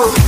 Oh.